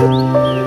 Música